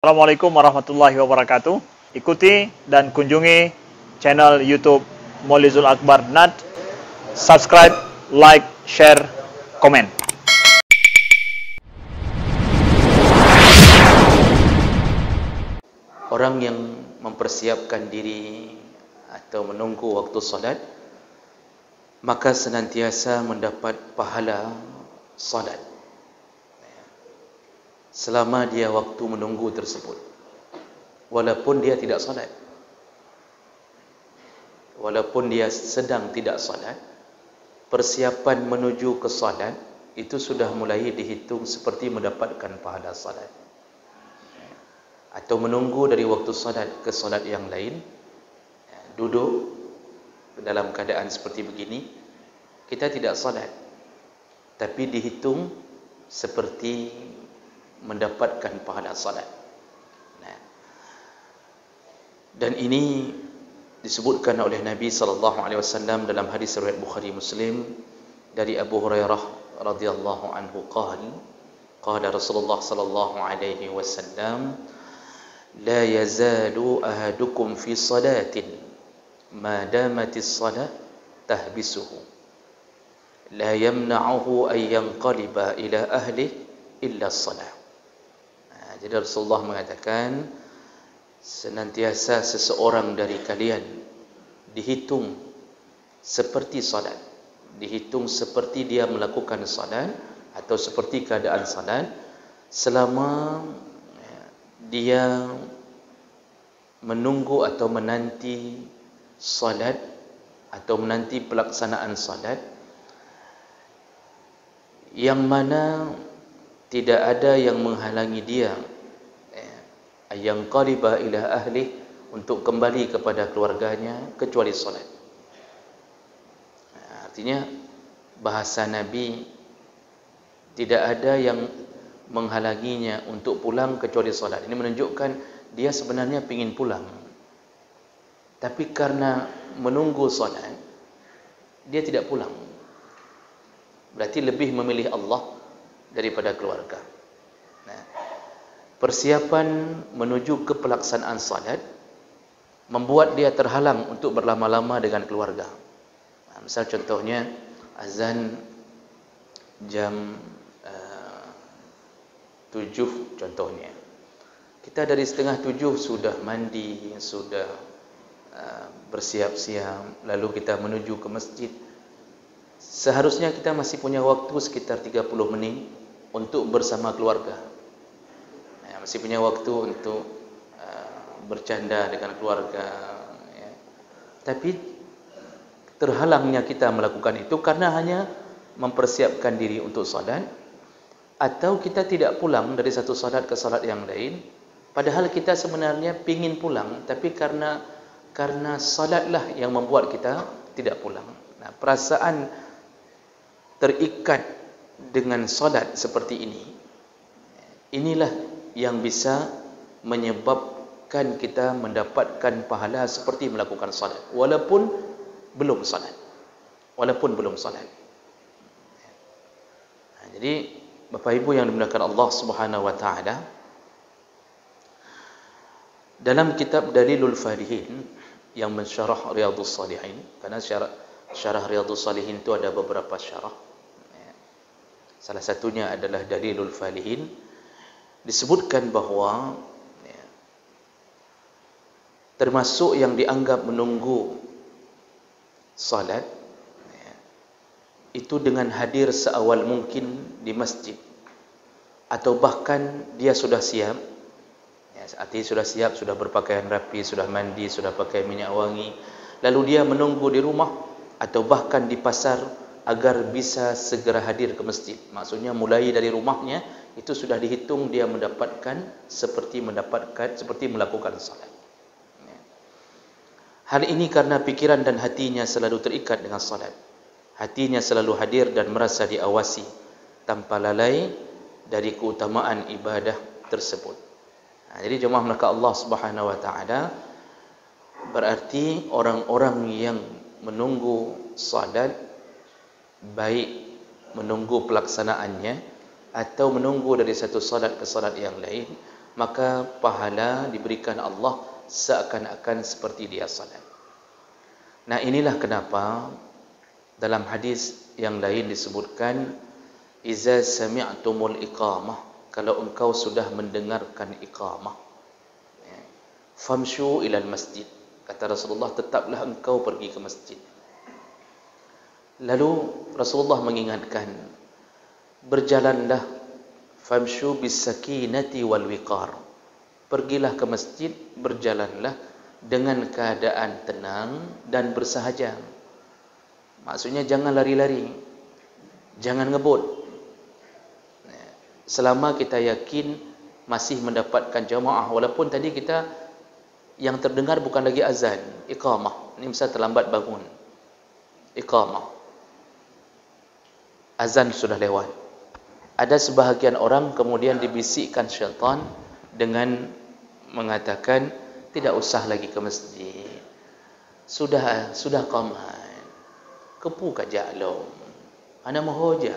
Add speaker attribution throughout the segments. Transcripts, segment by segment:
Speaker 1: Assalamualaikum warahmatullahi wabarakatuh. Ikuti dan kunjungi channel YouTube Molizul Akbar NAD. Subscribe, like, share, komen.
Speaker 2: Orang yang mempersiapkan diri atau menunggu waktu solat maka senantiasa mendapat pahala solat selama dia waktu menunggu tersebut. Walaupun dia tidak solat. Walaupun dia sedang tidak solat persiapan menuju ke solat itu sudah mulai dihitung seperti mendapatkan pahala solat. Atau menunggu dari waktu solat ke solat yang lain duduk dalam keadaan seperti begini kita tidak solat. Tapi dihitung seperti mendapatkan pahala salat. Nah. Dan ini disebutkan oleh Nabi sallallahu alaihi wasallam dalam hadis riwayat Bukhari Muslim dari Abu Hurairah radhiyallahu anhu qali qala Rasulullah sallallahu alaihi wasallam la yazalu ahadukum fi salatin ma damatis salat tahbisuhu la yamna'uhu an yanqaliba ila ahli illa salat jadi Rasulullah mengatakan senantiasa seseorang dari kalian dihitung seperti salat. Dihitung seperti dia melakukan salat atau seperti keadaan salat selama dia menunggu atau menanti salat atau menanti pelaksanaan salat yang mana tidak ada yang menghalangi dia yang qaliba ila ahli untuk kembali kepada keluarganya kecuali salat artinya bahasa nabi tidak ada yang menghalanginya untuk pulang kecuali solat. Ini menunjukkan dia sebenarnya ingin pulang. Tapi karena menunggu solat, dia tidak pulang. Berarti lebih memilih Allah daripada keluarga. Persiapan menuju ke pelaksanaan solat membuat dia terhalang untuk berlama-lama dengan keluarga. Nah, misal contohnya azan jam tujuh contohnya. Kita dari setengah tujuh sudah mandi sudah uh, bersiap-siap lalu kita menuju ke masjid. Seharusnya kita masih punya waktu sekitar 30 menit untuk bersama keluarga masih punya waktu untuk uh, bercanda dengan keluarga ya. tapi terhalangnya kita melakukan itu karena hanya mempersiapkan diri untuk salat atau kita tidak pulang dari satu salat ke salat yang lain padahal kita sebenarnya ingin pulang tapi karena karena salatlah yang membuat kita tidak pulang nah perasaan terikat dengan salat seperti ini inilah yang bisa menyebabkan kita mendapatkan pahala seperti melakukan salat. Walaupun belum salat. Walaupun belum salat. Nah, jadi Bapak Ibu yang dimuliakan Allah Subhanahu wa taala dalam kitab Dalilul Farihin yang mensyarah Riyadhus Salihin karena syarah syarah Riyadhus Salihin itu ada beberapa syarah. Salah satunya adalah Dalilul Farihin disebutkan bahawa termasuk yang dianggap menunggu salat itu dengan hadir seawal mungkin di masjid. Atau bahkan dia sudah siap ya, artinya sudah siap, sudah berpakaian rapi, sudah mandi, sudah pakai minyak wangi. Lalu dia menunggu di rumah atau bahkan di pasar agar bisa segera hadir ke masjid. Maksudnya mulai dari rumahnya itu sudah dihitung dia mendapatkan seperti mendapatkan seperti melakukan salat ya. hal ini karena pikiran dan hatinya selalu terikat dengan salat hatinya selalu hadir dan merasa diawasi tanpa lalai dari keutamaan ibadah tersebut. Ha, jadi jemaah mereka Allah Subhanahu wa taala berarti orang-orang yang menunggu salat baik menunggu pelaksanaannya atau menunggu dari satu salat ke salat yang lain maka pahala diberikan Allah seakan-akan seperti dia salat. Nah, inilah kenapa dalam hadis yang lain disebutkan iza sami'tumul iqamah kalau engkau sudah mendengarkan iqamah. Ya, famshu ila masjid kata Rasulullah tetaplah engkau pergi ke masjid. Lalu Rasulullah mengingatkan berjalanlah. Famshu bis sakinati wal wiqar. Pergilah ke masjid berjalanlah dengan keadaan tenang dan bersahaja. Maksudnya jangan lari-lari. Jangan ngebut. Selama kita yakin masih mendapatkan jamaah walaupun tadi kita yang terdengar bukan lagi azan iqamah. Ini misal terlambat bangun. Iqamah. Azan sudah lewat ada sebahagian orang kemudian dibisikkan syaitan dengan mengatakan tidak usah lagi ke masjid. Sudah sudah qaman. Kepu ka jalum. Ana mahoja.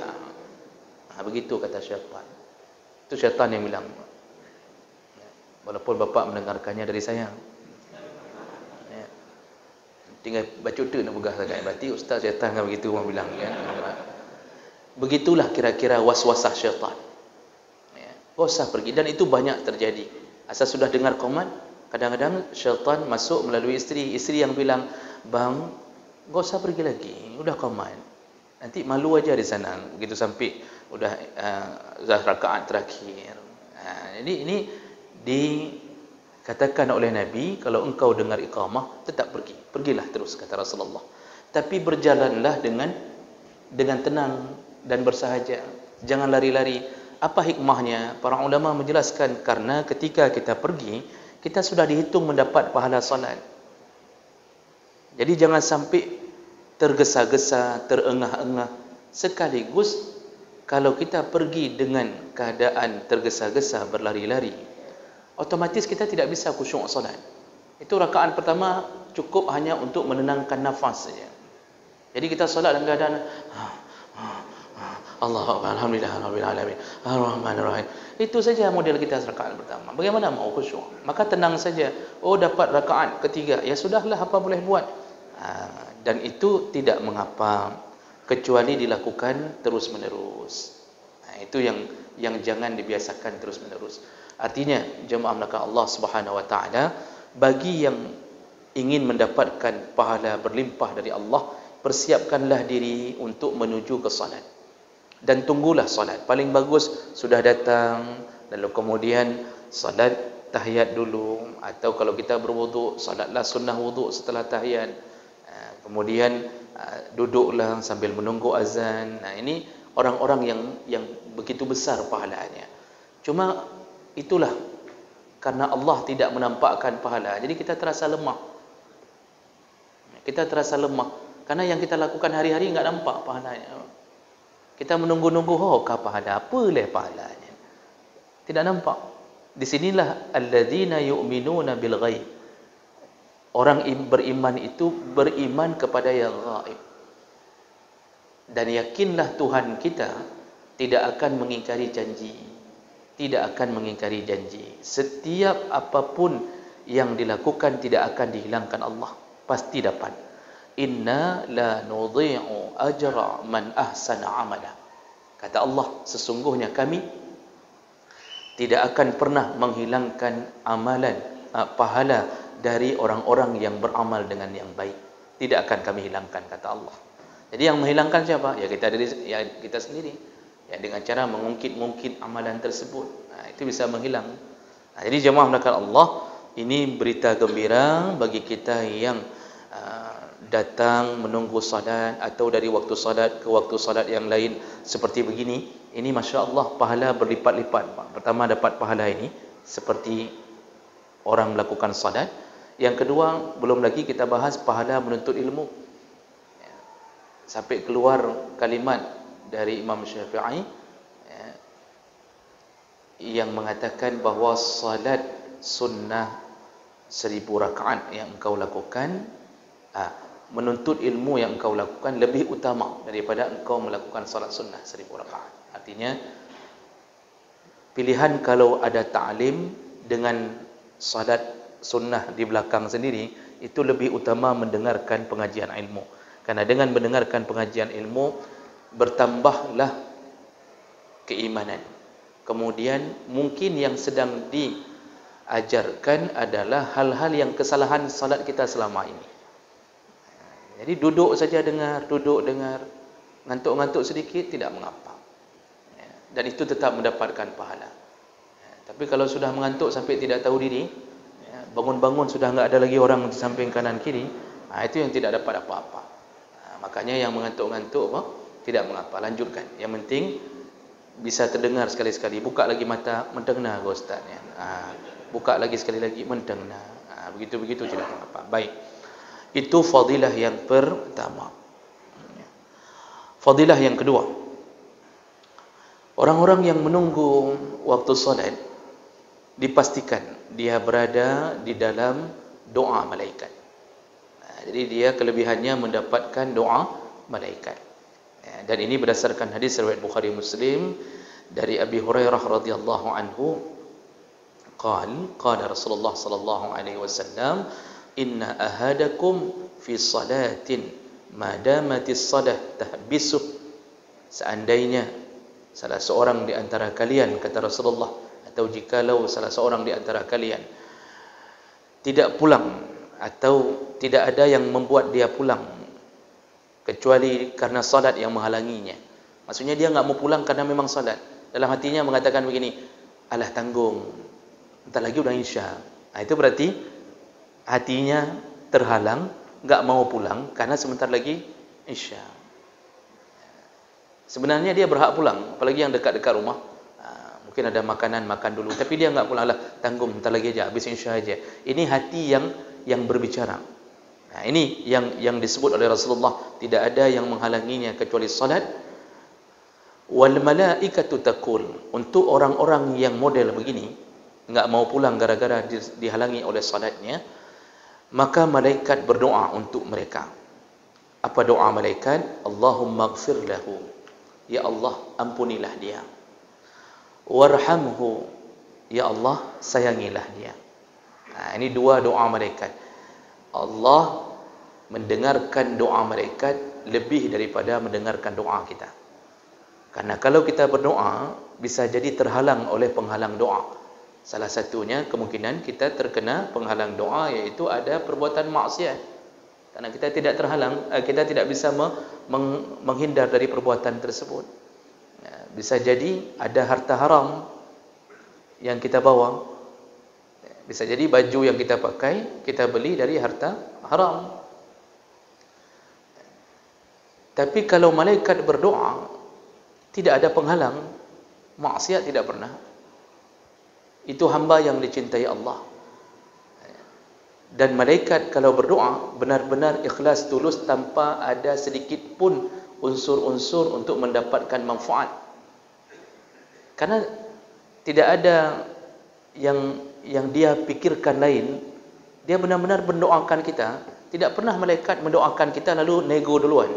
Speaker 2: Ha, begitu kata syaitan. Itu syaitan yang bilang. Walaupun bapa mendengarkannya dari saya. Ya. Tinggal baca tu nak begah sangat. Berarti ustaz syaitan kan begitu orang bilang. Ya. Begitulah kira-kira was-wasah syaitan. Ya. Usah pergi dan itu banyak terjadi. Asal sudah dengar komat, kadang-kadang syaitan masuk melalui isteri. Isteri yang bilang, "Bang, enggak usah pergi lagi. Sudah komat. Nanti malu aja di sana." Begitu sampai sudah uh, rakaat terakhir. Uh, jadi ini dikatakan oleh Nabi, kalau engkau dengar iqamah, tetap pergi. Pergilah terus kata Rasulullah. Tapi berjalanlah dengan dengan tenang dan bersahaja. Jangan lari-lari. Apa hikmahnya? Para ulama menjelaskan karena ketika kita pergi, kita sudah dihitung mendapat pahala solat. Jadi jangan sampai tergesa-gesa, terengah-engah. Sekaligus kalau kita pergi dengan keadaan tergesa-gesa berlari-lari, otomatis kita tidak bisa khusyuk solat. Itu rakaat pertama cukup hanya untuk menenangkan nafas saja. Jadi kita solat dalam keadaan Allah alhamdulillah rabbil alamin. Arrahmanir rahim itu saja model kita rakaat pertama. Bagaimana mau khusyuk? Maka tenang saja. Oh dapat rakaat ketiga. Ya sudahlah apa boleh buat? Ha, dan itu tidak mengapa. Kecuali dilakukan terus menerus ha, itu yang yang jangan dibiasakan terus menerus artinya jemaah melakukan Allah Subhanahu wa taala bagi yang ingin mendapatkan pahala berlimpah dari Allah persiapkanlah diri untuk menuju ke salat dan tunggulah solat. Paling bagus sudah datang lalu kemudian solat tahiyat dulu atau kalau kita berwuduk solatlah sunnah wuduk setelah tahiyat. Ha, kemudian ha, duduklah sambil menunggu azan. Nah ini orang-orang yang yang begitu besar pahalanya. Cuma itulah karena Allah tidak menampakkan pahala. Jadi kita terasa lemah. Kita terasa lemah karena yang kita lakukan hari-hari enggak nampak pahalanya. Kita menunggu-nunggu oh apa ada apa le pahalanya. Tidak nampak. Di sinilah alladzina yu'minuna bil ghaib. Orang beriman itu beriman kepada yang gaib. Dan yakinlah Tuhan kita tidak akan mengingkari janji. Tidak akan mengingkari janji. Setiap apapun yang dilakukan tidak akan dihilangkan Allah. Pasti dapat inna la nudhi'u ajra man ahsana amala. Kata Allah sesungguhnya kami tidak akan pernah menghilangkan amalan uh, pahala dari orang-orang yang beramal dengan yang baik. Tidak akan kami hilangkan kata Allah. Jadi yang menghilangkan siapa? Ya kita dari ya kita sendiri. Ya dengan cara mengungkit-ungkit amalan tersebut. Nah, itu bisa menghilang. Nah, jadi jemaah melakukan Allah ini berita gembira bagi kita yang datang menunggu salat atau dari waktu salat ke waktu salat yang lain seperti begini ini masya-Allah pahala berlipat-lipat pertama dapat pahala ini seperti orang melakukan salat. Yang kedua belum lagi kita bahas pahala menuntut ilmu. Ya. sampai keluar kalimat dari Imam Syafi'i ya, yang mengatakan bahawa salat sunnah seribu rakaat yang engkau lakukan ah, menuntut ilmu yang engkau lakukan lebih utama daripada engkau melakukan salat sunnah seribu rakaat. Artinya pilihan kalau ada ta'lim dengan salat sunnah di belakang sendiri itu lebih utama mendengarkan pengajian ilmu. Karena dengan mendengarkan pengajian ilmu bertambahlah keimanan. Kemudian mungkin yang sedang diajarkan adalah hal-hal yang kesalahan salat kita selama ini jadi duduk saja dengar duduk dengar ngantuk-ngantuk sedikit tidak mengapa ya, dan itu tetap mendapatkan pahala ya, tapi kalau sudah mengantuk sampai tidak tahu diri bangun-bangun sudah enggak ada lagi orang di samping kanan kiri, ha, itu yang tidak dapat apa-apa. Ha, makanya yang mengantuk-ngantuk apa? Tidak mengapa, lanjutkan. Yang penting bisa terdengar sekali-sekali. Buka lagi mata, mendengar Ustaz. Ya. Ha, buka lagi sekali lagi, mendengar. Begitu-begitu tidak mengapa. Baik. Itu fadilah yang pertama. Fadilah yang kedua. Orang-orang yang menunggu waktu solat dipastikan dia berada di dalam doa malaikat. Jadi dia kelebihannya mendapatkan doa malaikat. Dan ini berdasarkan hadis riwayat Bukhari Muslim dari Abi Hurairah radhiyallahu anhu قال قال رسول الله صلى الله عليه وسلم inna ahadakum fi salatin madamatis salat tahbisu. Seandainya salah seorang di antara kalian kata Rasulullah atau jikalau salah seorang di antara kalian tidak pulang atau tidak ada yang membuat dia pulang kecuali karena salat yang menghalanginya. Maksudnya dia enggak mau pulang karena memang salat. Dalam hatinya mengatakan begini alah tanggung entah lagi udah insya nah, itu berarti hatinya terhalang enggak mau pulang karena sebentar lagi isya. Sebenarnya dia berhak pulang apalagi yang dekat-dekat rumah. Mungkin ada makanan makan dulu tapi dia enggak pula lah. Tanggung bentar lagi aja habis insya aja. Ini hati yang yang berbicara. Nah ini yang yang disebut oleh Rasulullah tidak ada yang menghalanginya kecuali salat. Wal malaikatu taqul. Untuk orang-orang yang model begini enggak mau pulang gara-gara dihalangi oleh salatnya maka malaikat berdoa untuk mereka. Apa doa malaikat? Allahumma ighfir lahu. Ya Allah ampunilah dia. Warhamhu. Ya Allah sayangilah dia. Nah, ini dua doa malaikat. Allah mendengarkan doa malaikat lebih daripada mendengarkan doa kita. Karena kalau kita berdoa bisa jadi terhalang oleh penghalang doa salah satunya kemungkinan kita terkena penghalang doa yaitu ada perbuatan maksiat. Karena kita tidak terhalang eh, kita tidak bisa menghindar dari perbuatan tersebut. Bisa jadi ada harta haram yang kita bawa. Bisa jadi baju yang kita pakai kita beli dari harta haram. Tapi kalau malaikat berdoa tidak ada penghalang maksiat tidak pernah itu hamba yang dicintai Allah. Dan malaikat kalau berdoa benar-benar ikhlas tulus tanpa ada sedikit pun unsur-unsur untuk mendapatkan manfaat. Karena tidak ada yang yang dia pikirkan lain dia benar-benar mendoakan kita. Tidak pernah malaikat mendoakan kita lalu nego duluan.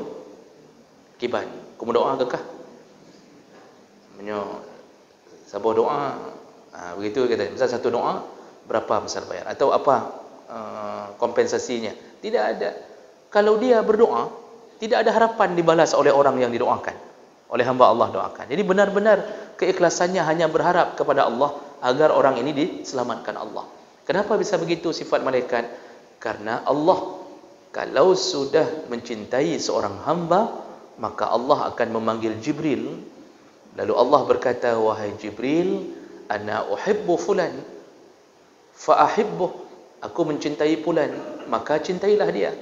Speaker 2: Kiban kamu doa kekah menyo sabar doa ha, begitu kita misal satu doa berapa besar bayar atau apa uh, kompensasinya tidak ada kalau dia berdoa tidak ada harapan dibalas oleh orang yang didoakan oleh hamba Allah doakan. Jadi benar-benar keikhlasannya hanya berharap kepada Allah agar orang ini diselamatkan Allah. Kenapa bisa begitu sifat malaikat? Karena Allah kalau sudah mencintai seorang hamba, maka Allah akan memanggil Jibril. Lalu Allah berkata, "Wahai Jibril, ana uhibbu fulan fa ahibbu." Aku mencintai fulan, maka cintailah dia.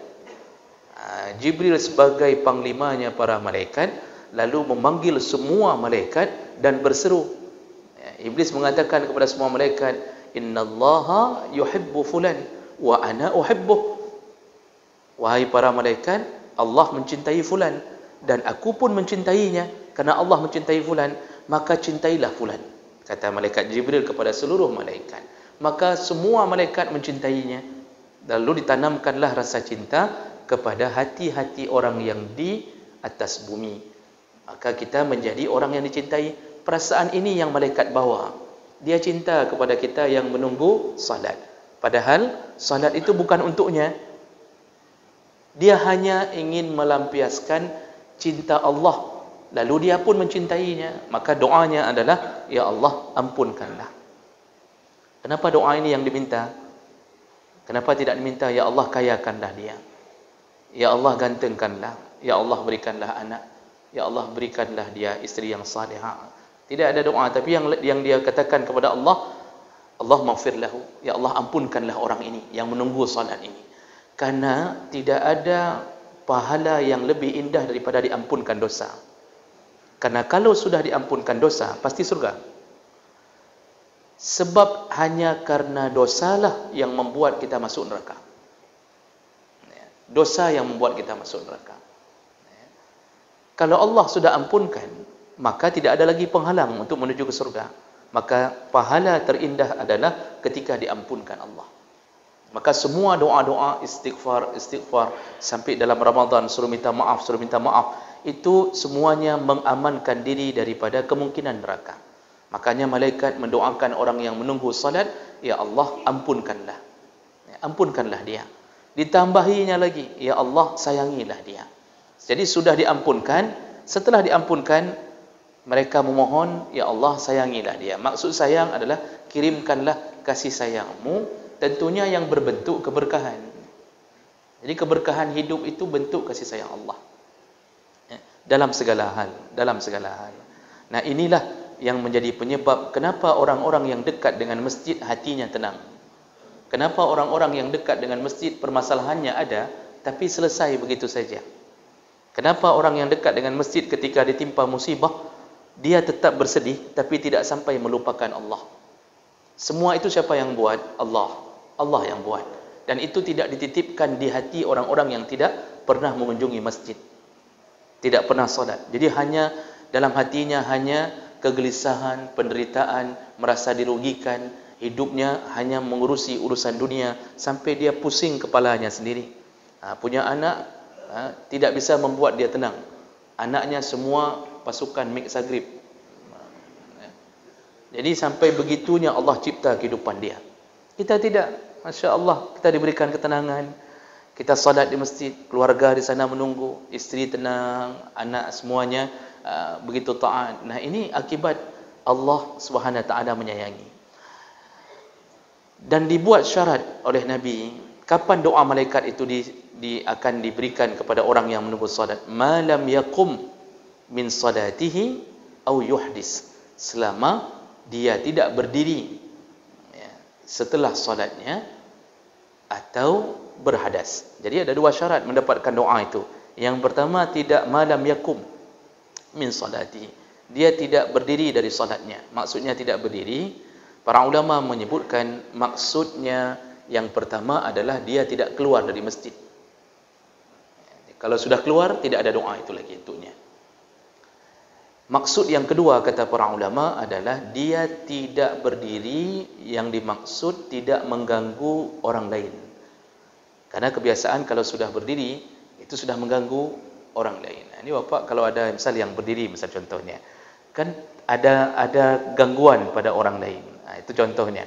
Speaker 2: Ah, Jibril sebagai panglimanya para malaikat lalu memanggil semua malaikat dan berseru ya, iblis mengatakan kepada semua malaikat innallaha yuhibbu fulan wa ana uhibbu wahai para malaikat Allah mencintai fulan dan aku pun mencintainya karena Allah mencintai fulan maka cintailah fulan kata malaikat jibril kepada seluruh malaikat maka semua malaikat mencintainya lalu ditanamkanlah rasa cinta kepada hati-hati orang yang di atas bumi maka kita menjadi orang yang dicintai perasaan ini yang malaikat bawa dia cinta kepada kita yang menunggu salat. Padahal salat itu bukan untuknya. Dia hanya ingin melampiaskan cinta Allah. Lalu dia pun mencintainya. Maka doanya adalah, Ya Allah, ampunkanlah. Kenapa doa ini yang diminta? Kenapa tidak diminta, Ya Allah, kayakanlah dia. Ya Allah, gantengkanlah. Ya Allah, berikanlah anak. Ya Allah, berikanlah dia isteri yang salihah. Tidak ada doa. Tapi yang yang dia katakan kepada Allah, Allah maghfir lahu. Ya Allah ampunkanlah orang ini yang menunggu salat ini. Karena tidak ada pahala yang lebih indah daripada diampunkan dosa. Karena kalau sudah diampunkan dosa, pasti surga. Sebab hanya karena dosalah yang membuat kita masuk neraka. Dosa yang membuat kita masuk neraka. Kalau Allah sudah ampunkan, maka tidak ada lagi penghalang untuk menuju ke surga maka pahala terindah adalah ketika diampunkan Allah. Maka semua doa-doa istighfar, istighfar sampai dalam Ramadan suruh minta maaf, suruh minta maaf itu semuanya mengamankan diri daripada kemungkinan neraka. Makanya malaikat mendoakan orang yang menunggu salat, ya Allah ampunkanlah. Ya, ampunkanlah dia. Ditambahinya lagi, ya Allah sayangilah dia. Jadi sudah diampunkan, setelah diampunkan mereka memohon ya Allah sayangilah dia maksud sayang adalah kirimkanlah kasih sayangmu tentunya yang berbentuk keberkahan jadi keberkahan hidup itu bentuk kasih sayang Allah dalam segala hal dalam segala hal nah inilah yang menjadi penyebab kenapa orang-orang yang dekat dengan masjid hatinya tenang kenapa orang-orang yang dekat dengan masjid permasalahannya ada tapi selesai begitu saja kenapa orang yang dekat dengan masjid ketika ditimpa musibah dia tetap bersedih tapi tidak sampai melupakan Allah. Semua itu siapa yang buat? Allah. Allah yang buat. Dan itu tidak dititipkan di hati orang-orang yang tidak pernah mengunjungi masjid. Tidak pernah solat. Jadi hanya dalam hatinya hanya kegelisahan, penderitaan, merasa dirugikan, hidupnya hanya mengurusi urusan dunia sampai dia pusing kepalanya sendiri. Ha, punya anak ha, tidak bisa membuat dia tenang. Anaknya semua pasukan Mixagrip. Jadi sampai begitunya Allah cipta kehidupan dia. Kita tidak. Masya Allah, kita diberikan ketenangan. Kita salat di masjid, keluarga di sana menunggu, isteri tenang, anak semuanya uh, begitu taat. Nah ini akibat Allah Subhanahu Taala menyayangi. Dan dibuat syarat oleh Nabi, kapan doa malaikat itu di, di akan diberikan kepada orang yang menunggu salat? Malam yakum min salatihi au yuhdis selama dia tidak berdiri ya, setelah solatnya atau berhadas. Jadi ada dua syarat mendapatkan doa itu. Yang pertama tidak malam yakum min salati. Dia tidak berdiri dari solatnya. Maksudnya tidak berdiri. Para ulama menyebutkan maksudnya yang pertama adalah dia tidak keluar dari masjid. Kalau sudah keluar tidak ada doa itu lagi untuknya. Maksud yang kedua kata para ulama adalah dia tidak berdiri yang dimaksud tidak mengganggu orang lain. Karena kebiasaan kalau sudah berdiri itu sudah mengganggu orang lain. Ini bapak kalau ada misal yang berdiri misal contohnya kan ada ada gangguan pada orang lain. Nah, itu contohnya.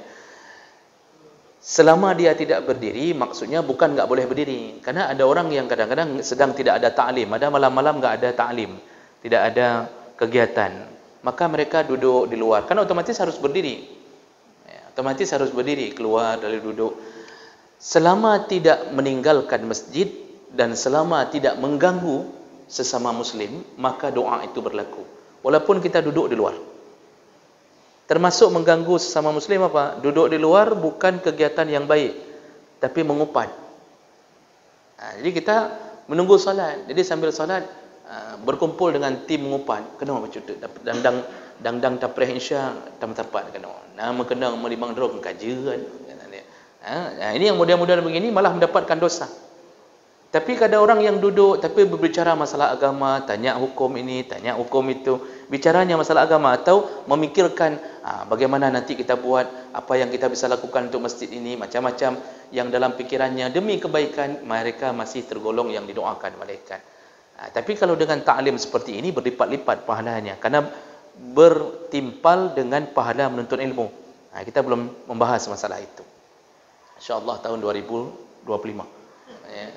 Speaker 2: Selama dia tidak berdiri maksudnya bukan enggak boleh berdiri. Karena ada orang yang kadang-kadang sedang tidak ada ta'lim, ada malam-malam enggak ada ta'lim. Tidak ada kegiatan maka mereka duduk di luar. Kan otomatis harus berdiri. Ya, otomatis harus berdiri keluar dari duduk. Selama tidak meninggalkan masjid dan selama tidak mengganggu sesama muslim maka doa itu berlaku. Walaupun kita duduk di luar. Termasuk mengganggu sesama muslim apa? Duduk di luar bukan kegiatan yang baik tapi mengupat nah, jadi kita menunggu salat jadi sambil salat Ah, berkumpul dengan tim mengupan kena macam tu dandang dandang tapreh insya tam tapat kena nama kena melimang drog kajian ha, ini yang mudah-mudahan begini malah mendapatkan dosa. Tapi kada orang yang duduk tapi berbicara masalah agama tanya hukum ini tanya hukum itu bicaranya masalah agama atau memikirkan ha, bagaimana nanti kita buat apa yang kita bisa lakukan untuk masjid ini macam-macam yang dalam pikirannya demi kebaikan mereka masih tergolong yang didoakan malaikat Ha, tapi kalau dengan ta'lim seperti ini berlipat-lipat pahalanya. Karena bertimpal dengan pahala menuntut ilmu. Ha, kita belum membahas masalah itu. InsyaAllah tahun 2025. Ya.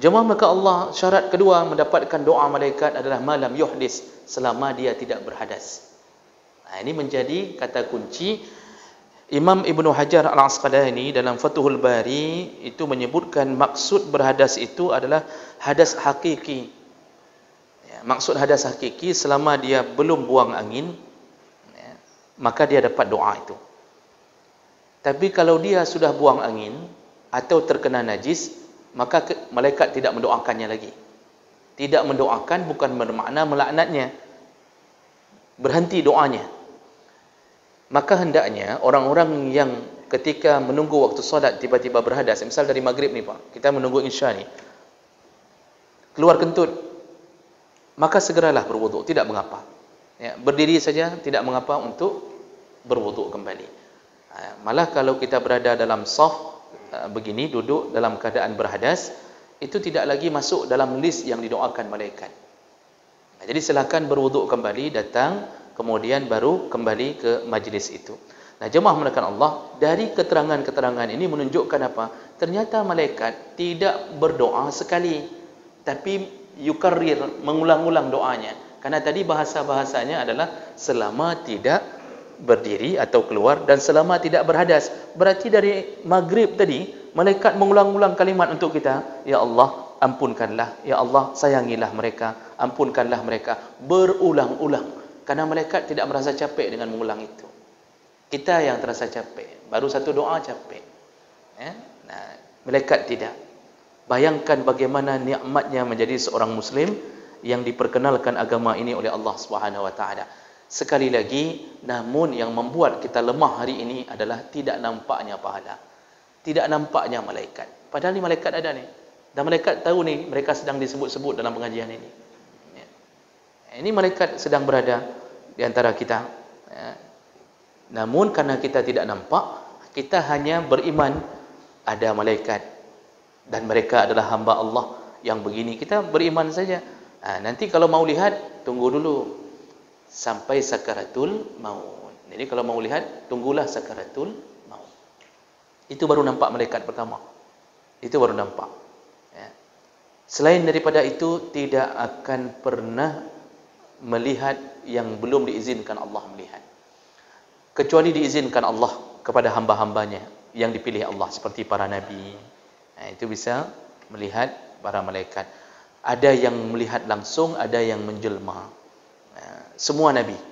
Speaker 2: Jemaah maka Allah syarat kedua mendapatkan doa malaikat adalah malam yuhdis selama dia tidak berhadas. Ha, ini menjadi kata kunci Imam Ibn Hajar Al-Asqalani dalam Fathul Bari itu menyebutkan maksud berhadas itu adalah hadas hakiki. Ya, maksud hadas hakiki selama dia belum buang angin, ya, maka dia dapat doa itu. Tapi kalau dia sudah buang angin atau terkena najis, maka malaikat tidak mendoakannya lagi. Tidak mendoakan bukan bermakna melaknatnya. Berhenti doanya maka hendaknya orang-orang yang ketika menunggu waktu solat tiba-tiba berhadas misal dari maghrib ni pak kita menunggu isya ni keluar kentut maka segeralah berwuduk tidak mengapa. Ya, berdiri saja tidak mengapa untuk berwuduk kembali. Ha, malah kalau kita berada dalam soft ha, begini duduk dalam keadaan berhadas itu tidak lagi masuk dalam list yang didoakan malaikat. Ha, jadi silakan berwuduk kembali datang kemudian baru kembali ke majlis itu. Nah, jemaah menekan Allah, dari keterangan-keterangan ini menunjukkan apa? Ternyata malaikat tidak berdoa sekali, tapi yukarrir, mengulang-ulang doanya. Karena tadi bahasa-bahasanya adalah selama tidak berdiri atau keluar dan selama tidak berhadas. Berarti dari maghrib tadi, malaikat mengulang-ulang kalimat untuk kita, Ya Allah, ampunkanlah. Ya Allah, sayangilah mereka. Ampunkanlah mereka. Berulang-ulang. Karena malaikat tidak merasa capek dengan mengulang itu. Kita yang terasa capek. Baru satu doa capek. Ya? Nah, malaikat tidak. Bayangkan bagaimana nikmatnya menjadi seorang muslim yang diperkenalkan agama ini oleh Allah Subhanahu wa taala. Sekali lagi, namun yang membuat kita lemah hari ini adalah tidak nampaknya pahala. Tidak nampaknya malaikat. Padahal ni malaikat ada ni. Dan malaikat tahu ni mereka sedang disebut-sebut dalam pengajian ini. Ya. Ini malaikat sedang berada di antara kita. Ya. Namun karena kita tidak nampak, kita hanya beriman ada malaikat dan mereka adalah hamba Allah yang begini. Kita beriman saja. Ha, nanti kalau mau lihat, tunggu dulu sampai sakaratul maut. Jadi kalau mau lihat, tunggulah sakaratul maut. Itu baru nampak malaikat pertama. Itu baru nampak. Ya. Selain daripada itu, tidak akan pernah melihat yang belum diizinkan Allah melihat. Kecuali diizinkan Allah kepada hamba-hambanya yang dipilih Allah seperti para nabi. Nah, itu bisa melihat para malaikat. Ada yang melihat langsung, ada yang menjelma. Nah, semua nabi